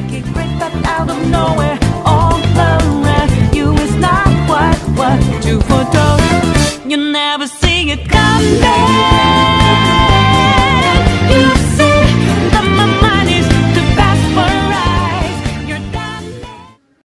psychic break but out of nowhere. All around you is not what what you foretold you never see it coming.